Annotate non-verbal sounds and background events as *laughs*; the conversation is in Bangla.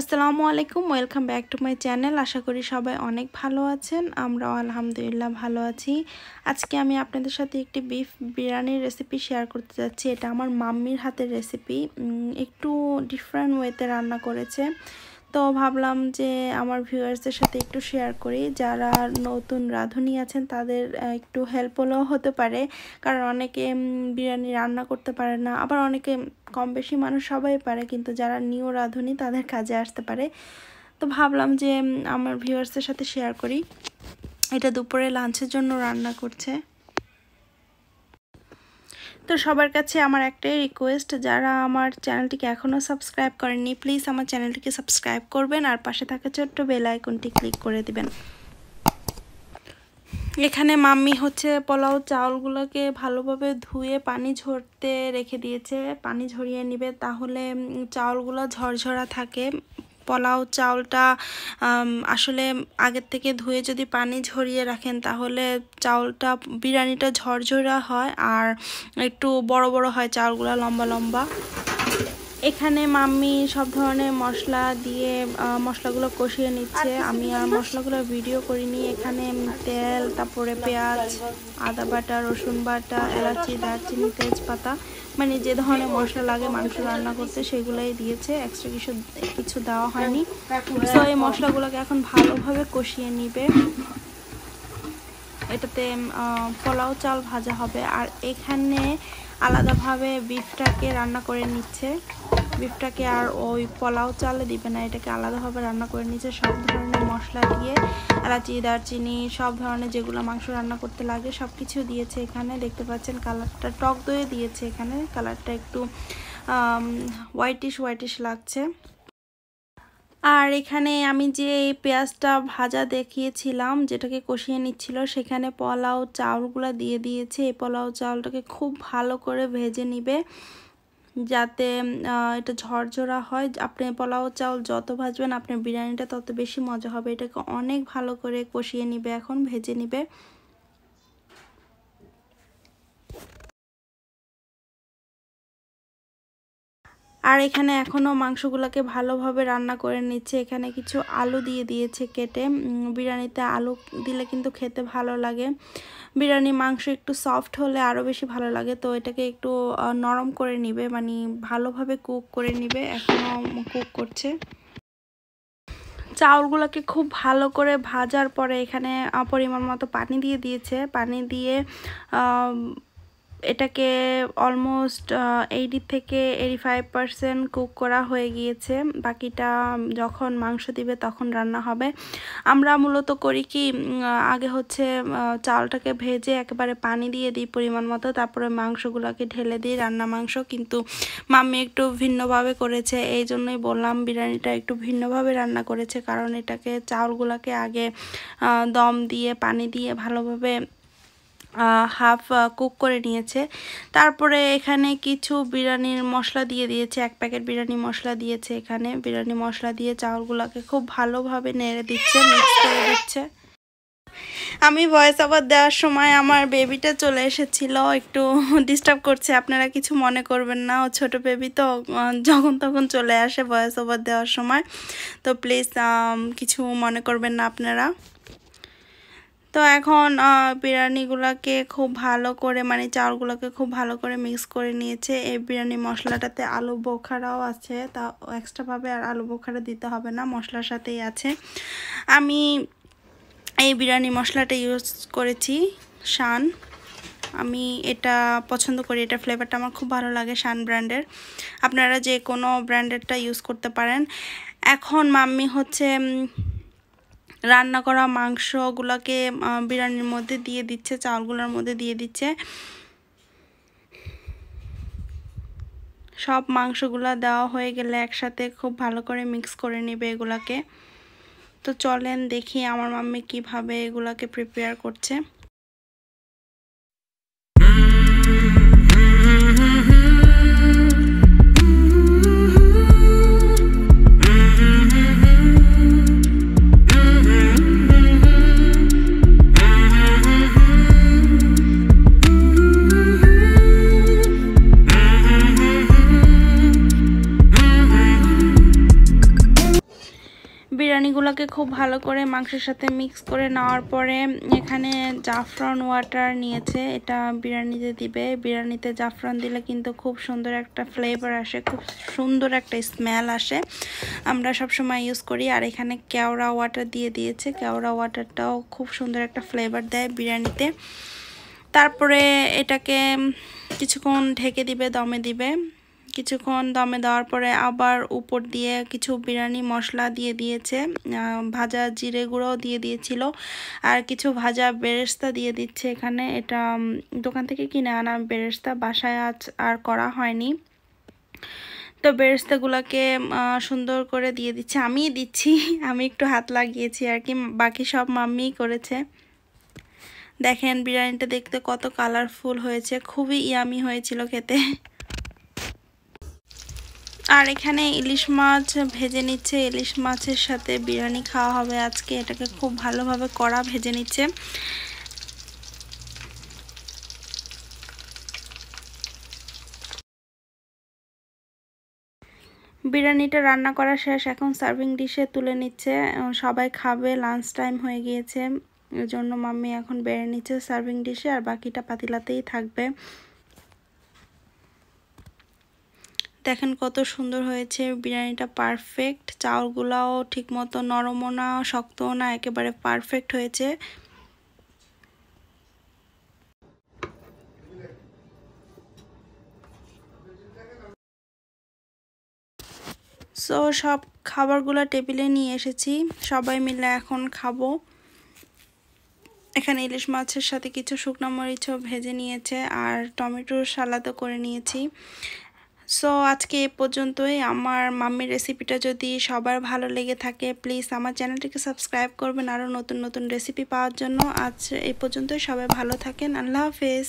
আসসালামু আলাইকুম, welcome back to my channel. আশা করি সবাই অনেক ভালো আছেন, আমরাও আলহামদুলিল্লাহ ভালো আছি। আজকে আমি আপনাদের সাথে একটি বিফ বিরিয়ানির রেসিপি শেয়ার করতে যাচ্ছি। এটা আমার মাম্মির হাতের রেসিপি একটু ডিফারেন্ট ওয়েতে রান্না করেছে। তো ভাবলাম যে আমার ভিউয়ার্সদের সাথে একটু শেয়ার করি। যারা নতুন রাঁধুনি আছেন, তাদের একটু হেল্প হলেও হতে পারে। কারণ অনেকে বিরিয়ানি রান্না করতে পারে না। আবার অনেকে কম বেশি মানুষ সবাই পারে, কিন্তু যারা নিউ রাঁধুনি, তাদের কাজে আসতে পারে। তো ভাবলাম যে আমার ভিউয়ার্সদের সাথে শেয়ার করি। এটা দুপুরে লাঞ্চের জন্য রান্না করছে। তো সবার কাছে আমার একটাই রিকোয়েস্ট যারা আমার চ্যানেলটিকে এখনও সাবস্ক্রাইব করেননি প্লিজ আমার চ্যানেলটিকে সাবস্ক্রাইব করবেন আর পাশে থাকা ছোট্ট বেল আইকনটি ক্লিক করে দিবেন। এখানে মাম্মি হচ্ছে পোলাও চাউলগুলোকে ভালোভাবে ধুয়ে পানি ঝরতে রেখে দিয়েছে। পানি ঝরিয়ে নিবে তাহলে চাউলগুলো ঝরঝরা থাকে। পোলাও, চাউলটা আসলে আগের থেকে ধুয়ে যদি পানি ঝরিয়ে রাখেন তাহলে চাউলটা, বিরিয়ানিটা ঝরঝরা হয় আর একটু বড় বড় হয় চাউলগুলো লম্বা লম্বা। এখানে মাম্মি সব ধরনের মশলা দিয়ে মশলাগুলো কষিয়ে নিচ্ছে। আমি আর মশলাগুলো ভিডিও করিনি। এখানে তেল তারপরে পেঁয়াজ আদা বাটা রসুন বাটা এলাচি দারচিনি তেজপাতা মানে যে ধরনের মশলা লাগে মাংস রান্না করতে সেগুলোই দিয়েছে। এক্সট্রা কিছু কিছু দেওয়া হয়নি। তো এই মশলাগুলোকে এখন ভালোভাবে কষিয়ে নিবে। এটাতে পোলাও চাল ভাজা হবে। আর এখানে আলাদাভাবে বিফটাকে রান্না করে নিচ্ছে। বিফটাকে আর ওই পোলাও চালে দিবে না, এটাকে আলাদাভাবে রান্না করে নিচ্ছে সব ধরনের মশলা দিয়ে এলাচি, দারচিনি, সব ধরনের যেগুলো মাংস রান্না করতে লাগে সব কিছু দিয়েছে এখানে। দেখতে পাচ্ছেন কালারটা, টক দয়ে দিয়েছে এখানে। কালারটা একটু হোয়াইটিশ হোয়াইটিশ লাগছে। আর এখানে আমি যে এই পেঁয়াজটা ভাজা দেখিয়েছিলাম, যেটাকে কষিয়ে নিচ্ছিল, সেখানে পোলাও চাউলগুলো দিয়ে দিয়েছে। এই পোলাও চাউলটাকে খুব ভালো করে ভেজে নিবে। যাতে এটা ঝরঝরা হয়। আপনি পোলাও, চাউল যত ভাজবেন, আপনার বিরিয়ানিটা তত বেশি মজা হবে। এটাকে অনেক ভালো করে কষিয়ে নিবে, এখন ভেজে নিবে। আর এখানে এখনও মাংসগুলোকে ভালোভাবে রান্না করে নিচ্ছে। এখানে কিছু আলু দিয়ে দিয়েছে কেটে। বিরিয়ানিতে আলু দিলে কিন্তু খেতে ভালো লাগে। বিরিয়ানি মাংস একটু সফট হলে আরও বেশি ভালো লাগে। তো এটাকে একটু নরম করে নিবে মানে ভালোভাবে কুক করে নিবে। এখনও কুক করছে। চাউলগুলোকে খুব ভালো করে ভাজার পরে এখানে পরিমাণ মতো পানি দিয়ে দিয়েছে। পানি দিয়ে এটাকে অলমোস্ট এইটি থেকে এইটি ফাইভ পারসেন্ট কুক করা হয়ে গিয়েছে। বাকিটা যখন মাংস দিবে তখন রান্না হবে। আমরা মূলত করি কি আগে হচ্ছে চালটাকে ভেজে একেবারে পানি দিয়ে দিই পরিমাণ মতো, তারপরে মাংসগুলোকে ঢেলে দিই রান্না মাংস। কিন্তু মাম্মি একটু ভিন্নভাবে করেছে, এই জন্যই বললাম বিরিয়ানিটা একটু ভিন্নভাবে রান্না করেছে, কারণ এটাকে চাউলগুলোকে আগে দম দিয়ে, পানি দিয়ে ভালোভাবে হাফ কুক করে নিয়েছে। তারপরে এখানে কিছু বিরিয়ানির মশলা দিয়ে দিয়েছে, এক প্যাকেট বিরিয়ানি মশলা দিয়েছে এখানে। বিরিয়ানি মশলা দিয়ে চাউলগুলোকে খুব ভালোভাবে নেড়ে দিচ্ছে মিক্স করে দিচ্ছে। আমি ভয়েস ওভার দেওয়ার সময় আমার বেবিটা চলে এসেছিল, একটু ডিস্টার্ব করছে। আপনারা কিছু মনে করবেন না, ও ছোটো বেবি তো যখন তখন চলে আসে ভয়েস ওভার দেওয়ার সময়। তো প্লিজ কিছু মনে করবেন না আপনারা। তো এখন বিরিয়ানিগুলোকে খুব ভালো করে মানে চাউলগুলোকে খুব ভালো করে মিক্স করে নিয়েছে। এই বিরিয়ানি মশলাটাতে আলু বোখারাও আছে, তা এক্সট্রাভাবে আর আলু বোখারা দিতে হবে না, মশলার সাথেই আছে। আমি এই বিরিয়ানি মশলাটা ইউজ করেছি, শান। আমি এটা পছন্দ করি, এটা ফ্লেভারটা আমার খুব ভালো লাগে শান ব্র্যান্ডের। আপনারা যে কোনো ব্র্যান্ডেরটা ইউজ করতে পারেন। এখন মাম্মি হচ্ছে রান্না করা মাংসগুলোকে বিরিয়ানির মধ্যে দিয়ে দিচ্ছে, চাউলগুলোর মধ্যে দিয়ে দিচ্ছে। সব মাংসগুলো দেওয়া হয়ে গেলে একসাথে খুব ভালো করে মিক্স করে নেবে এগুলাকে। তো চলেন দেখি আমার মাম্মি কীভাবে এগুলাকে প্রিপেয়ার করছে। ভালো করে মাংসের সাথে মিক্স করে নেওয়ার পরে এখানে জাফরান ওয়াটার নিয়েছে। এটা বিরিয়ানিতে দিবে। বিরিয়ানিতে জাফরান দিলে কিন্তু খুব সুন্দর একটা ফ্লেভার আসে, খুব সুন্দর একটা স্মেল আসে। আমরা সব সময় ইউজ করি। আর এখানে কেওড়া ওয়াটার দিয়ে দিয়েছে। কেওড়া ওয়াটারটাও খুব সুন্দর একটা ফ্লেভার দেয় বিরিয়ানিতে। তারপরে এটাকে কিছুক্ষণ ঢেকে দিবে, দমে দিবে। কিছুক্ষণ দমে দেওয়ার পরে আবার উপর দিয়ে কিছু বিরিয়ানি মশলা দিয়ে দিয়েছে ভাজা জিরে গুঁড়ো দিয়ে দিয়েছিল আর কিছু ভাজা বেরেস্তা দিয়ে দিচ্ছে এখানে। এটা দোকান থেকে কিনে আনা বেরেস্তা বাসায় আজ আর করা হয়নি। তো বেরেস্তাগুলোকে সুন্দর করে দিয়ে দিচ্ছে। আমি দিচ্ছি, *laughs* আমি একটু হাত লাগিয়েছি আর কি, বাকি সব মাম্মিই করেছে। দেখেন বিরিয়ানিটা দেখতে কত কালারফুল হয়েছে, খুবই ইয়ামি হয়েছিল খেতে। আর এখানে ইলিশ মাছ ভেজে নিচ্ছে। ইলিশ মাছের সাথে বিরিয়ানি খাওয়া হবে আজকে। এটাকে খুব ভালোভাবে কড়া ভেজে নিচ্ছে। বিরিয়ানিটা রান্না করা শেষ। এখন সার্ভিং ডিশে তুলে নিচ্ছে। সবাই খাবে লাঞ্চ টাইম হয়ে গিয়েছে। এর জন্য মাম্মি এখন বেড়ে নিচ্ছে সার্ভিং ডিশে আর বাকিটা পাতিলাতেই থাকবে। দেখেন কত সুন্দর হয়েছে। বিরিয়ানিটা পারফেক্ট চাউলগুলাও ঠিকমতো নরমও না, শক্তও না, একেবারে পারফেক্ট হয়েছে। সো সব খাবারগুলো টেবিলে নিয়ে এসেছি। সবাই মিলে এখন খাব। এখানে ইলিশ মাছের সাথে কিছু শুকনো মরিচও ভেজে নিয়েছে, আর টমেটোর সালাদও করে নিয়েছি। সো আজকে এ পর্যন্তই। আমার মাম্মির রেসিপিটা যদি সবার ভালো লেগে থাকে প্লিজ আমার চ্যানেলটিকে সাবস্ক্রাইব করবেন। আরও নতুন নতুন রেসিপি পাওয়ার জন্য। আজ এ পর্যন্তই। সবাই ভালো থাকেন। আল্লাহ হাফেজ।